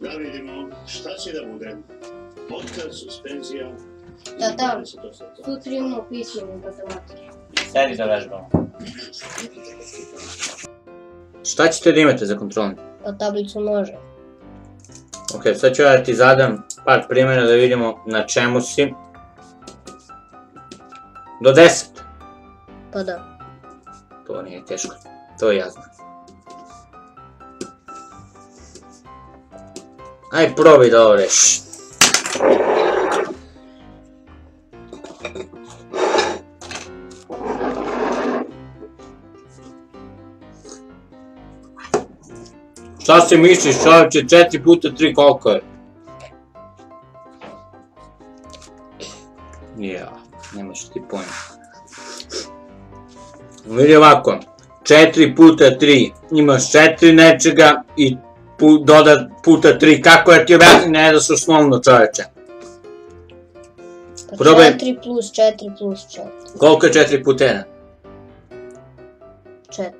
Da vidimo šta će da bude. Otkaz, suspenzija... Da, da. 20%. Sutra imamo pismenu matematike. Sedi da vežbamo. Šta ćete da imate za kontrolni? Pa tablicu može. Ok, sad ću ja da ti zadam par primjera da vidimo na čemu si. Do 10. Pa da. To nije teško. To ja znam. Ovo reši. Šta se misliš čovječe, 4 puta 3 koliko je? Ja, nemaš ti pojma. Vidi ovako, 4 puta 3, imaš 4 nečega i pu, doda puta 3, kako je ti objasni, ne da su osnovno čoveče. Pa Probaj. 4 plus 4 plus 4. Koliko je 4 puta 1? 4.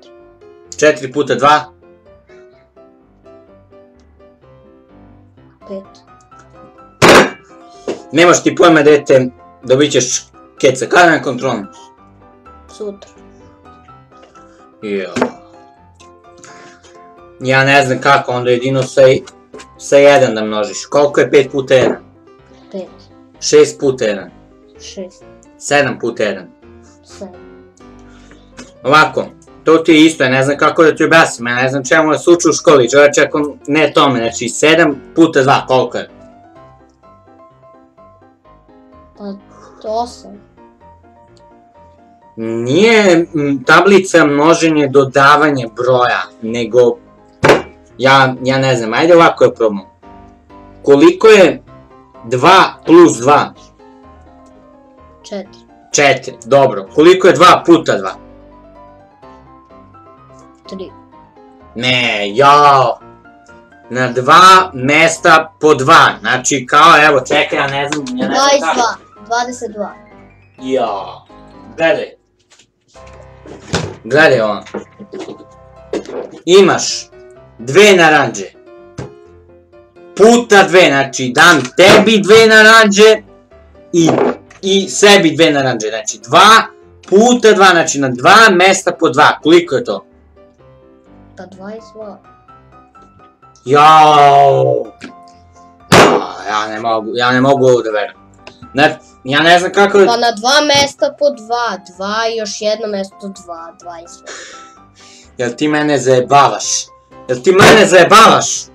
4 puta 2? 5. Nemaš ti pojma dete, dobit ćeš keca, kada na kontrolnom? Sutra. Jo. Ja ne znam kako, onda jedino sa, sa 1 da množiš. Koliko je 5 puta 1? 5. 6 puta 1. 6. 7 puta 1. 7. Ovako, to ti je isto, ja ne znam kako da ti objasnim, ja ne znam čemu vas uči u školi, čovječe ako ne tome, znači 7 puta 2, koliko je? Pa 8. Nije tablica množenje dodavanje broja, nego, ja, ja ne znam, ajde ovako je probamo. Koliko je 2 plus 2? 4. 4, dobro. Koliko je 2 puta 2? 3. Ne, jao. Na dva mesta po dva. Znači, kao, evo, čekaj, ja ne znam, ja ne znam kako. 22. 22. Ja. Gledaj. Gledaj ovo. Imaš dve naranđe. Puta dve, znači dam tebi dve naranđe i, i sebi dve naranđe. Znači dva puta dva, znači na dva mesta po dva. Koliko je to? Pa 22. Jao. A, Ja ne mogu, ja ne mogu ovo da verujem. Znači, ja ne znam kako... Pa na dva mesta po 2. 2 i još jedno mesto 2. 22. Jel ti mene zajebavaš? Jel ti mene zajebavaš?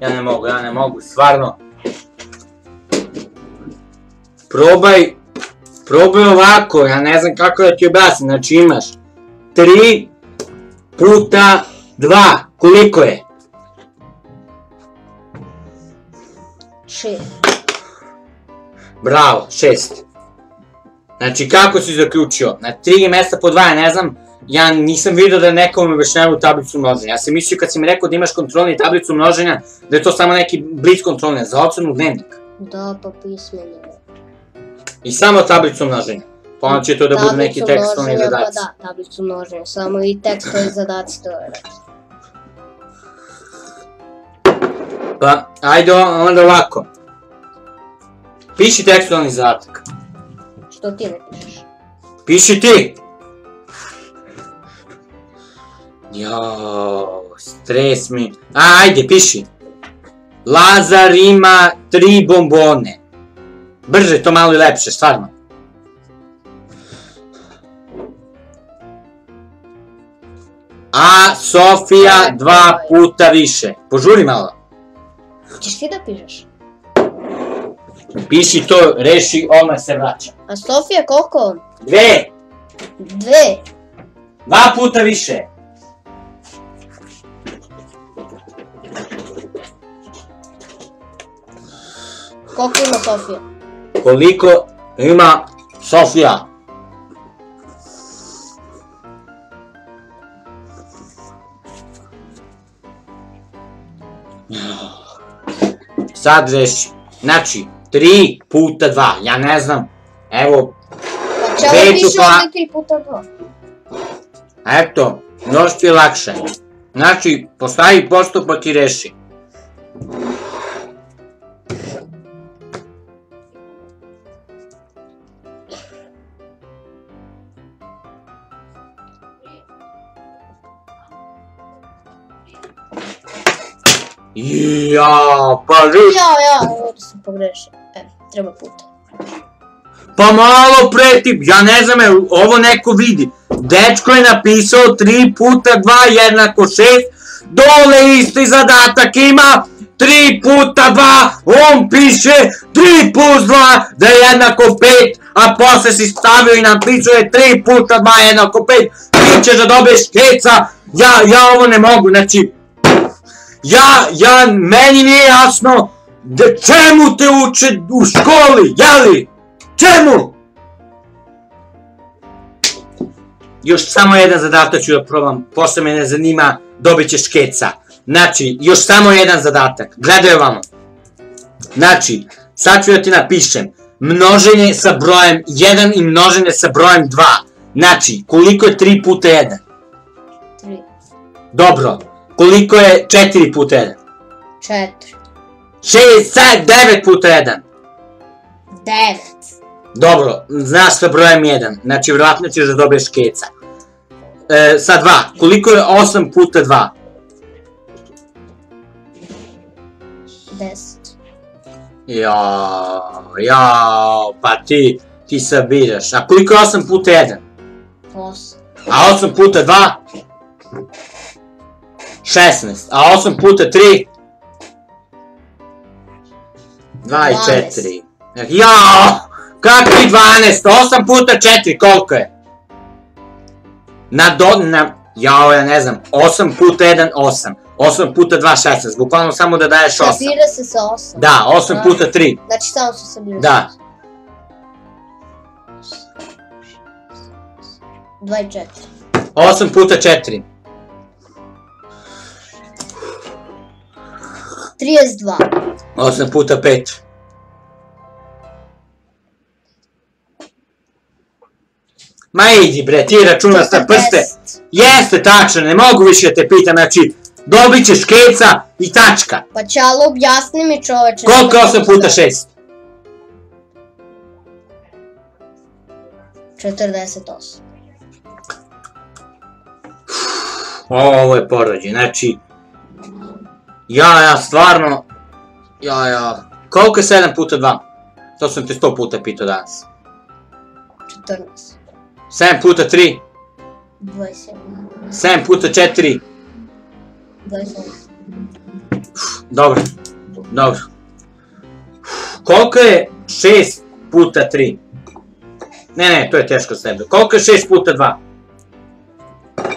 Ja ne mogu, ja ne mogu, stvarno. Probaj, probaj ovako, ja ne znam kako da ti objasnim, znači imaš 3 puta 2, koliko je? 6. Bravo, 6. Znači kako si zaključio? Na 3 mesta po 2, ja ne znam, ja nisam vidio da je nekom objašnjavaju tablicu množenja. Ja sam mislio kad si mi rekao da imaš kontrolni tablicu množenja, da je to samo neki blic kontrolni, za ocenu dnevnika. Da, pa pismeno. I samo tablicu množenja. Pa onda će to da bude neki tekstualni množenja, zadaci. Pa da, tablicu množenja, samo i tekstovi zadaci to je. Pa, ajde onda ovako. Piši tekstualni zadatak. Što ti ne pišeš? Piši ti! Jao, stres mi. A, ajde, piši. Lazar ima tri bombone. Brže, to malo i lepše, stvarno. A Sofija dva puta više. Požuri malo. Ćeš ti da pišeš? Piši to, reši, odmah se vraća. A Sofija koliko? Dve, Dve. dva puta više. Koliko ima Sofija? Koliko ima Sofija? Sad reši. Znači, 3 puta 2, ja ne znam. Evo, Pa čemu Dve piše ću pa- ovdje tri puta dva? eto, još ti je lakše. Znači, postavi postupak i reši. Ja, pa vi... Ja, ja, ovdje sam pogrešio. E, treba puta. Pa malo pre ti, ja ne znam, jel ovo neko vidi. Dečko je napisao 3 puta 2 jednako 6. Dole isti zadatak ima 3 puta 2, on piše 3 plus 2 da je jednako 5, a posle si stavio i napisao je 3 puta 2 jednako 5. Ti ćeš da dobiješ keca, ja, ja ovo ne mogu, znači... Ja, ja, meni nije jasno da čemu te uče u školi, jeli? Čemu? Još samo jedan zadatak ću da probam, posle me ne zanima, dobit ćeš keca. Znači, još samo jedan zadatak, gledaj ovamo. Znači, sad ću da ti napišem, množenje sa brojem 1 i množenje sa brojem 2. Znači, koliko je 3 puta 1? 3, Dobro, koliko je 4 puta 1? 4, 6, 7, 9 puta 1. 9, Dobro, znaš sa brojem 1, znači vjerojatno ćeš da dobiješ keca. E, sa 2, koliko je 8 puta 2? 10, Jao, jao, pa ti, ti sabiraš. A koliko je 8 puta 1? 8, A 8 puta 2? 16. A 8 puta 3? 2 i 4. Jao, kakvi 12? 8 puta 4, koliko je? Na do, na, jao, ja ne znam, 8 puta 1, 8. 8 puta 2, 16. Bukvalno samo da daješ 8. sabira se sa 8. Da, 8 puta 3. Znači samo se sabira Da. sa 8. 24, 8 puta 4. 32, 8 puta 5. Ma idi bre, ti računaš na prste. 40. Jeste tačno, ne mogu više da te pitam, znači, dobit ćeš keca i tačka. Pa čalo objasni mi čoveče. Koliko je 8 puta 6? 48. Ovo je porođe, znači... Ja, ja, stvarno... Ja, ja... Koliko je 7 puta 2? To sam te 100 puta pitao danas. 14, 7 puta 3? 27, 7 puta 4? 28, Dobro, dobro. Koliko je 6 puta 3? Ne, ne, to je teško s tebe. Koliko je 6 puta 2? 12,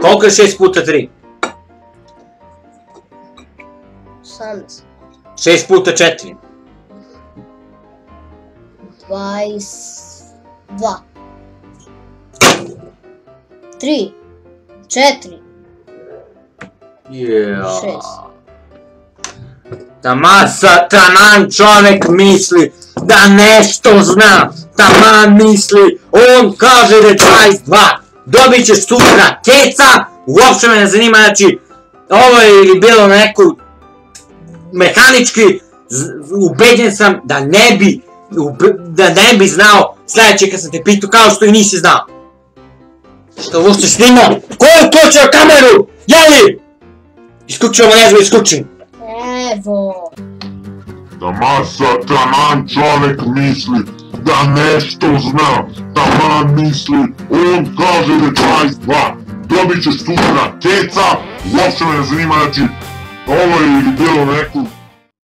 Koliko je 6 puta 3? 18, 6 puta 4? 22, 3, 4, Yeah. Šest. Taman sa, taman čovek misli da nešto zna. Taman misli, on kaže da je 22. Dobit ćeš sutra keca, uopšte me ne zanima, znači, ovo je ili bilo neko mehanički, ubeđen sam da ne bi, da ne bi znao sledeće kad sam te pitao kao što i nisi znao. Što uopšte snima? Ko je uključio kameru? Jeli? Isključio ovo, ne znam, isključim. evo, Da masa taman čovek misli da nešto zna, taman misli, on kaže da je 22, dobit ćeš sutra keca, uopšte me ne zanima, znači, ovo je ili bilo neku